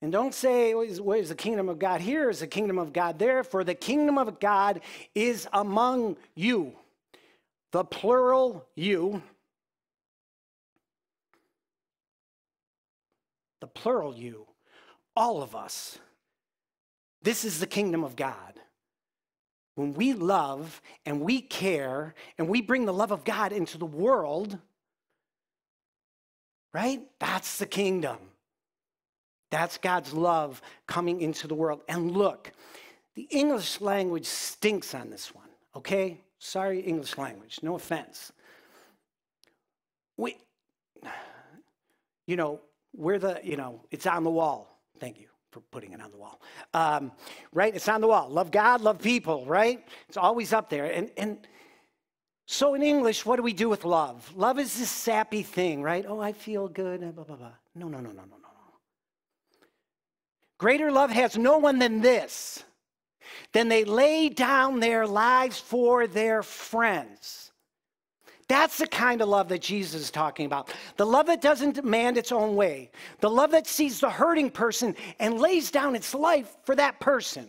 And don't say, what is the kingdom of God here? Is the kingdom of God there? For the kingdom of God is among you. The plural you. The plural you. All of us. This is the kingdom of God when we love and we care and we bring the love of God into the world, right? That's the kingdom. That's God's love coming into the world. And look, the English language stinks on this one, okay? Sorry, English language, no offense. We, you know, we're the, you know, it's on the wall. Thank you for putting it on the wall. Um, right? It's on the wall. Love God, love people, right? It's always up there. And, and so in English, what do we do with love? Love is this sappy thing, right? Oh, I feel good, blah, blah, blah. No, no, no, no, no, no, no. Greater love has no one than this. Then they lay down their lives for their friends. That's the kind of love that Jesus is talking about. The love that doesn't demand its own way. The love that sees the hurting person and lays down its life for that person.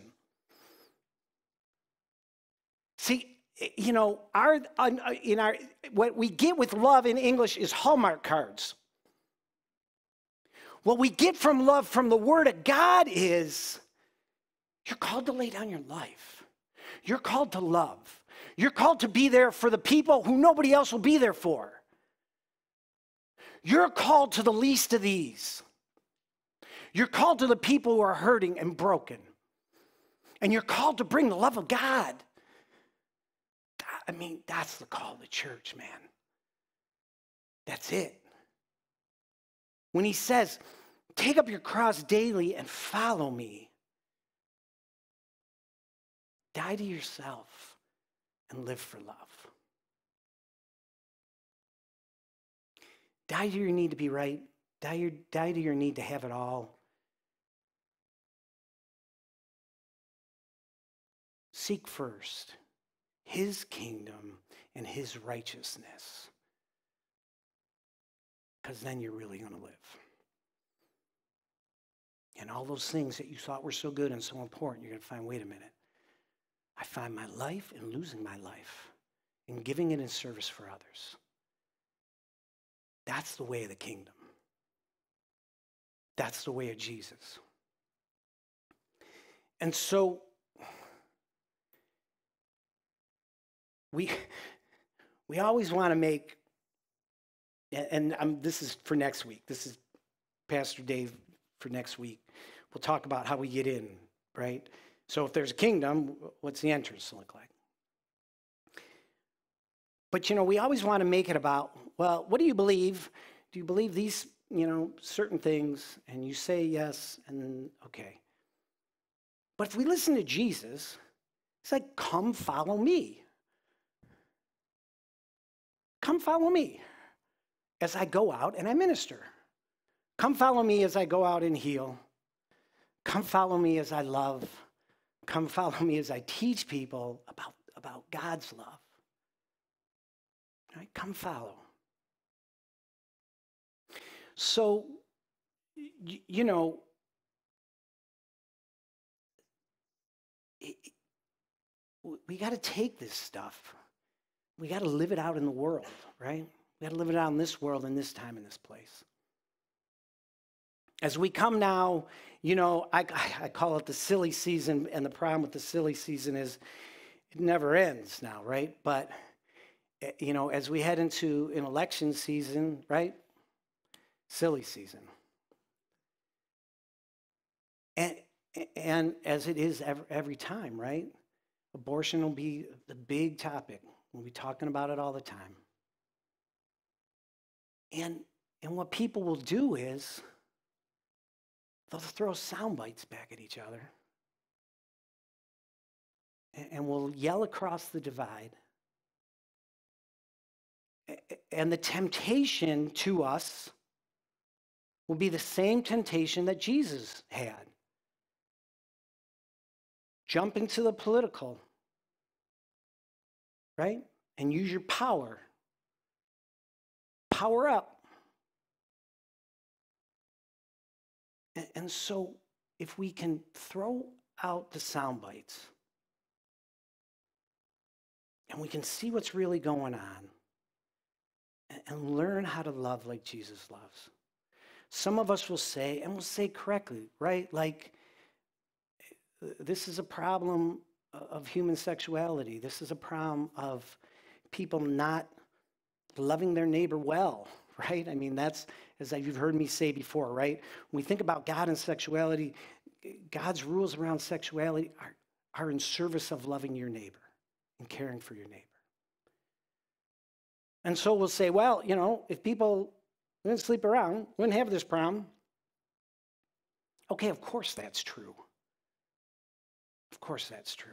See, you know, our uh, in our what we get with love in English is Hallmark cards. What we get from love from the Word of God is you're called to lay down your life. You're called to love. You're called to be there for the people who nobody else will be there for. You're called to the least of these. You're called to the people who are hurting and broken. And you're called to bring the love of God. I mean, that's the call of the church, man. That's it. When he says, take up your cross daily and follow me, die to yourself and live for love. Die to your need to be right. Die, your, die to your need to have it all. Seek first his kingdom and his righteousness. Because then you're really going to live. And all those things that you thought were so good and so important, you're going to find wait a minute. I find my life in losing my life and giving it in service for others. That's the way of the kingdom. That's the way of Jesus. And so we we always want to make and I'm, this is for next week. This is Pastor Dave for next week. We'll talk about how we get in, right? So if there's a kingdom, what's the entrance look like? But you know, we always want to make it about, well, what do you believe? Do you believe these, you know, certain things? And you say yes, and okay. But if we listen to Jesus, it's like, come follow me. Come follow me as I go out and I minister. Come follow me as I go out and heal. Come follow me as I love. Come follow me as I teach people about, about God's love. Right? Come follow. So, you know, we got to take this stuff. We got to live it out in the world, right? We got to live it out in this world, in this time, in this place. As we come now, you know, I, I call it the silly season, and the problem with the silly season is it never ends now, right? But, eh, you know, as we head into an election season, right? Silly season. And, and as it is every, every time, right? Abortion will be the big topic. We'll be talking about it all the time. And, and what people will do is, They'll throw sound bites back at each other. And we'll yell across the divide. And the temptation to us will be the same temptation that Jesus had. Jump into the political, right? And use your power. Power up. And so, if we can throw out the sound bites and we can see what's really going on and learn how to love like Jesus loves. Some of us will say, and we'll say correctly, right? Like, this is a problem of human sexuality. This is a problem of people not loving their neighbor well, right? I mean, that's, as you've heard me say before, right? When we think about God and sexuality, God's rules around sexuality are, are in service of loving your neighbor and caring for your neighbor. And so we'll say, well, you know, if people didn't sleep around, wouldn't have this problem. Okay, of course that's true. Of course that's true.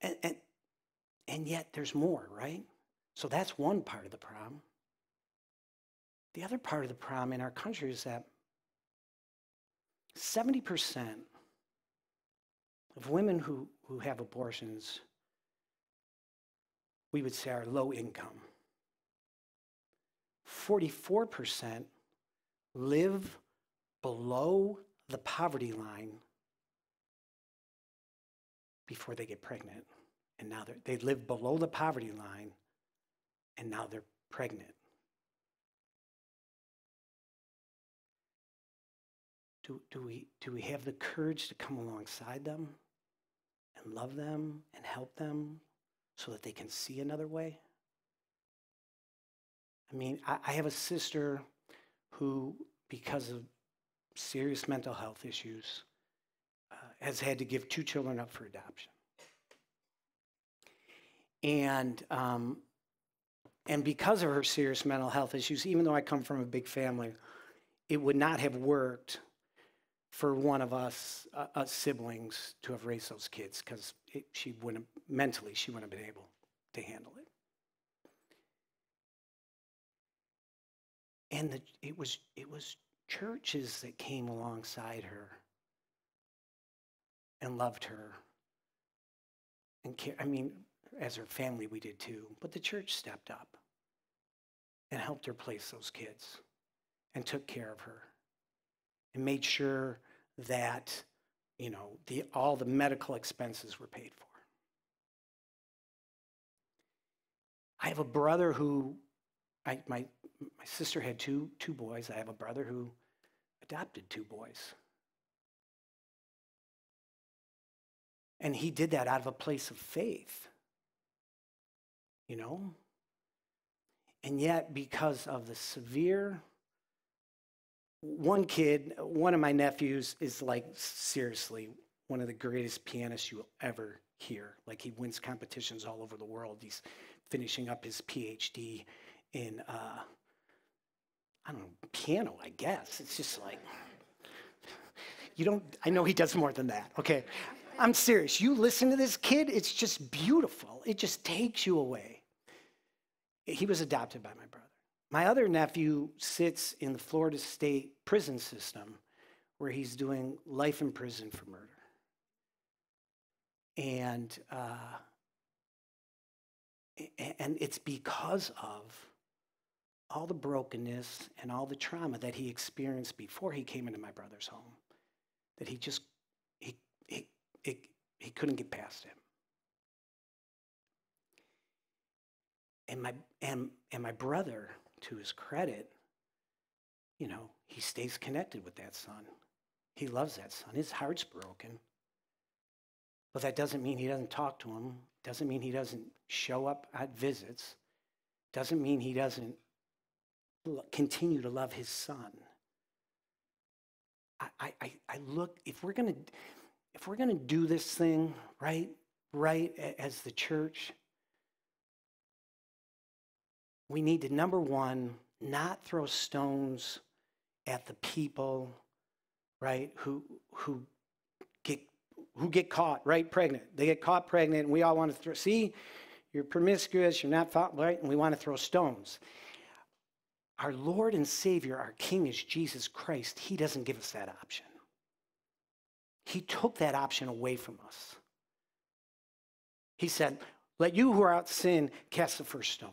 And, and, and yet there's more, right? So that's one part of the problem. The other part of the problem in our country is that 70% of women who, who have abortions we would say are low income. 44% live below the poverty line before they get pregnant. And now they live below the poverty line and now they're pregnant. Do, do, we, do we have the courage to come alongside them and love them and help them so that they can see another way? I mean, I, I have a sister who, because of serious mental health issues, uh, has had to give two children up for adoption. And, um, and because of her serious mental health issues, even though I come from a big family, it would not have worked for one of us, uh, us siblings, to have raised those kids because she wouldn't, mentally, she wouldn't have been able to handle it. And the, it was it was churches that came alongside her and loved her. And care, I mean, as her family, we did too. But the church stepped up and helped her place those kids and took care of her and made sure that, you know, the, all the medical expenses were paid for. I have a brother who, I, my, my sister had two, two boys. I have a brother who adopted two boys. And he did that out of a place of faith. You know? And yet, because of the severe, one kid, one of my nephews is like, seriously, one of the greatest pianists you will ever hear. Like, he wins competitions all over the world. He's finishing up his PhD in, uh, I don't know, piano, I guess. It's just like, you don't, I know he does more than that, okay? I'm serious. You listen to this kid, it's just beautiful. It just takes you away. He was adopted by my brother. My other nephew sits in the Florida State prison system where he's doing life in prison for murder. And, uh, and it's because of all the brokenness and all the trauma that he experienced before he came into my brother's home that he just he he he, he couldn't get past him and my and and my brother to his credit you know he stays connected with that son. He loves that son. His heart's broken. But that doesn't mean he doesn't talk to him. Doesn't mean he doesn't show up at visits. Doesn't mean he doesn't continue to love his son. I, I, I look, if we're going to, if we're going to do this thing right, right as the church, we need to, number one, not throw stones at the people, right, who, who get, who get caught, right, pregnant. They get caught pregnant and we all want to throw, see, you're promiscuous, you're not, right, and we want to throw stones. Our Lord and Savior, our King is Jesus Christ. He doesn't give us that option. He took that option away from us. He said, Let you who are out sin cast the first stone.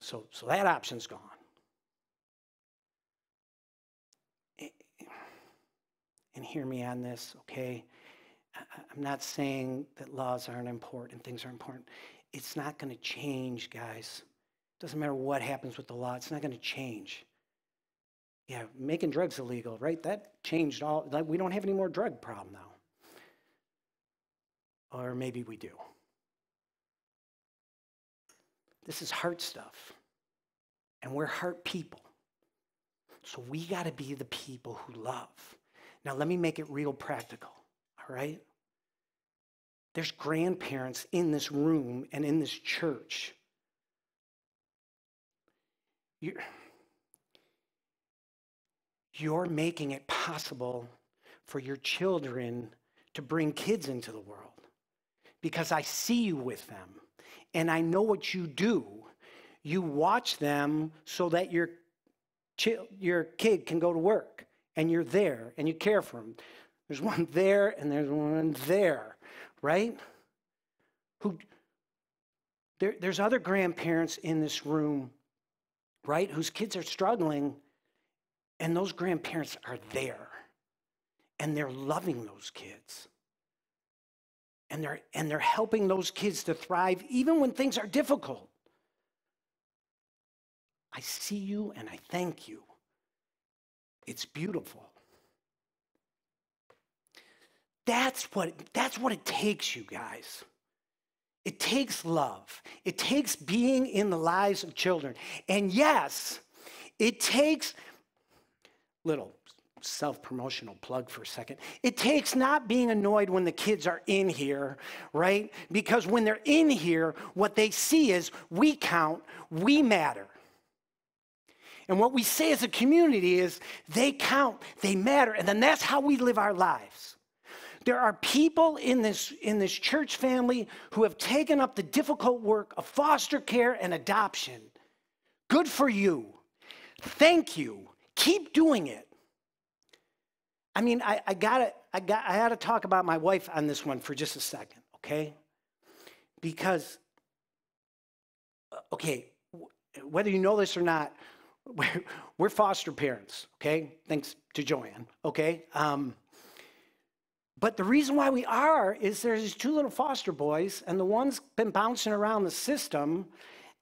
So, so that option's gone. And hear me on this, okay? I'm not saying that laws aren't important, things are important it's not going to change, guys. Doesn't matter what happens with the law, it's not going to change. Yeah, making drugs illegal, right? That changed all. Like, we don't have any more drug problem now. Or maybe we do. This is heart stuff. And we're heart people. So we got to be the people who love. Now, let me make it real practical, all right? There's grandparents in this room and in this church. You're, you're making it possible for your children to bring kids into the world because I see you with them and I know what you do. You watch them so that your, your kid can go to work and you're there and you care for them. There's one there and there's one there right? who there, there's other grandparents in this room, right, whose kids are struggling, and those grandparents are there, and they're loving those kids. And they're, and they're helping those kids to thrive even when things are difficult. I see you and I thank you. It's beautiful. That's what, that's what it takes, you guys. It takes love. It takes being in the lives of children. And yes, it takes little self-promotional plug for a second. It takes not being annoyed when the kids are in here, right? Because when they're in here, what they see is we count, we matter. And what we say as a community is they count, they matter, and then that's how we live our lives. There are people in this, in this church family who have taken up the difficult work of foster care and adoption. Good for you. Thank you. Keep doing it. I mean, I, I gotta, I got, I to talk about my wife on this one for just a second, okay? Because, uh, okay, whether you know this or not, we're, we're foster parents, okay? Thanks to Joanne, okay? Um, but the reason why we are is there's these two little foster boys, and the one's been bouncing around the system,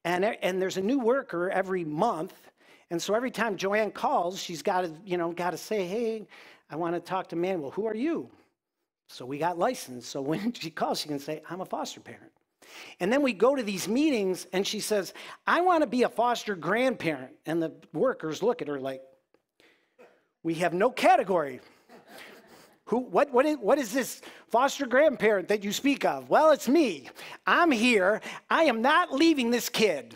and, and there's a new worker every month. And so every time Joanne calls, she's got to, you know, got to say, hey, I want to talk to Manuel. Who are you? So we got licensed. So when she calls, she can say, I'm a foster parent. And then we go to these meetings and she says, I want to be a foster grandparent. And the workers look at her like, we have no category. Who, what, what, is, what is this foster grandparent that you speak of? Well, it's me. I'm here. I am not leaving this kid.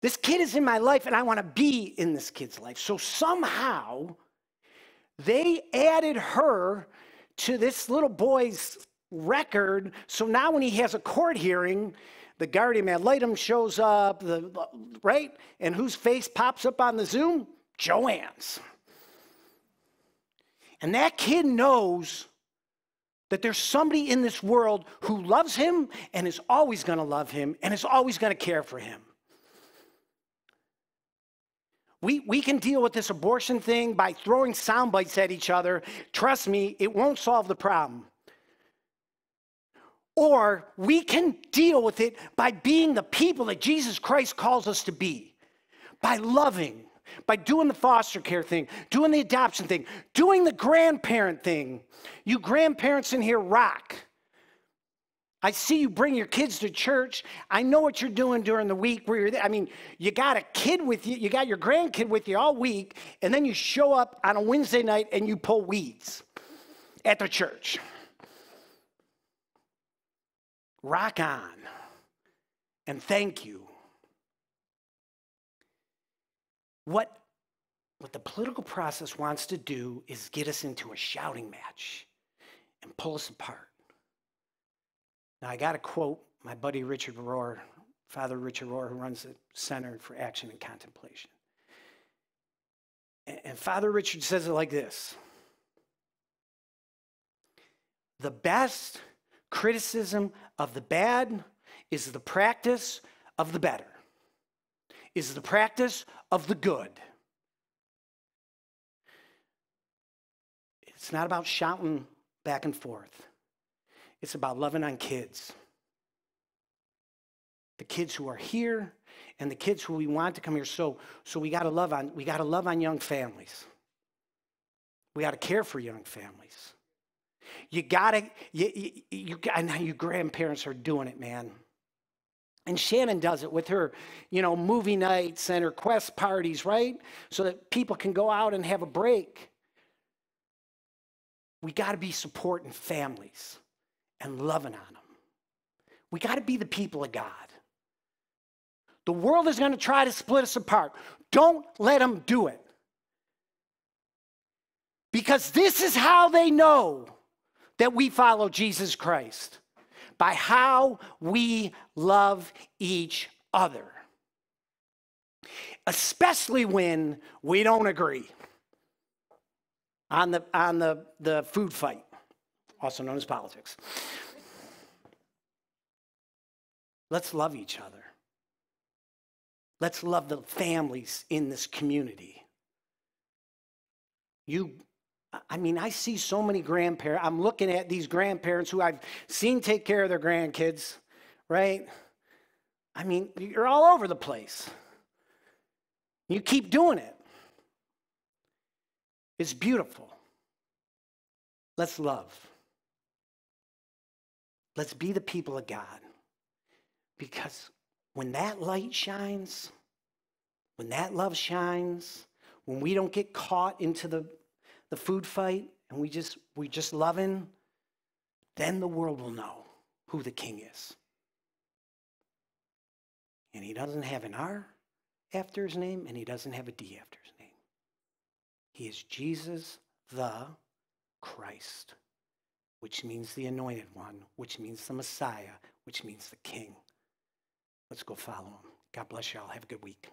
This kid is in my life and I want to be in this kid's life. So somehow they added her to this little boy's record. So now when he has a court hearing, the guardian ad litem shows up, the, right? And whose face pops up on the Zoom? Joanne's. And that kid knows that there's somebody in this world who loves him and is always going to love him and is always going to care for him. We, we can deal with this abortion thing by throwing sound bites at each other. Trust me, it won't solve the problem. Or we can deal with it by being the people that Jesus Christ calls us to be, by loving, by doing the foster care thing, doing the adoption thing, doing the grandparent thing. You grandparents in here rock. I see you bring your kids to church. I know what you're doing during the week where you're there. I mean, you got a kid with you, you got your grandkid with you all week, and then you show up on a Wednesday night and you pull weeds at the church. Rock on. And thank you. What, what the political process wants to do is get us into a shouting match and pull us apart. Now, I got to quote my buddy Richard Rohr, Father Richard Rohr, who runs the Center for Action and Contemplation. And, and Father Richard says it like this The best criticism of the bad is the practice of the better, is the practice of the good. It's not about shouting back and forth. It's about loving on kids. The kids who are here and the kids who we want to come here. So, so we got to love on we got to love on young families. We got to care for young families. You gotta, you, you, you, I know you grandparents are doing it, man. And Shannon does it with her, you know, movie nights and her quest parties, right? So that people can go out and have a break. We got to be supporting families and loving on them. We got to be the people of God. The world is going to try to split us apart. Don't let them do it. Because this is how they know that we follow Jesus Christ by how we love each other, especially when we don't agree on the, on the, the food fight, also known as politics. Let's love each other. Let's love the families in this community. You, I mean, I see so many grandparents. I'm looking at these grandparents who I've seen take care of their grandkids, right? I mean, you're all over the place. You keep doing it. It's beautiful. Let's love. Let's be the people of God. Because when that light shines, when that love shines, when we don't get caught into the, the food fight and we just we just loving, then the world will know who the king is. And he doesn't have an R after his name, and he doesn't have a D after his name. He is Jesus the Christ, which means the anointed one, which means the Messiah, which means the king. Let's go follow him. God bless you all. Have a good week.